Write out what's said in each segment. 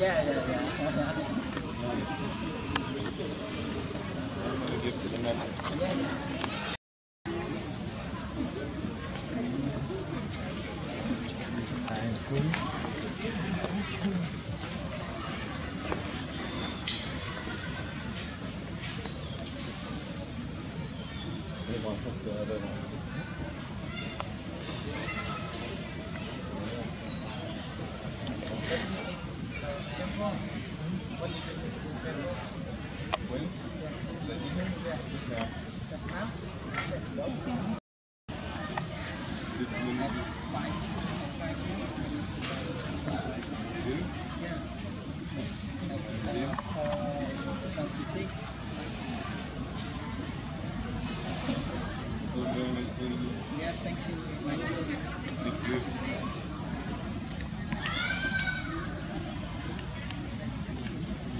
Yeah, yeah, yeah. yeah, yeah. Yes, thank you. Thank you.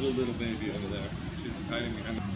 little, little baby over there. She's hiding behind the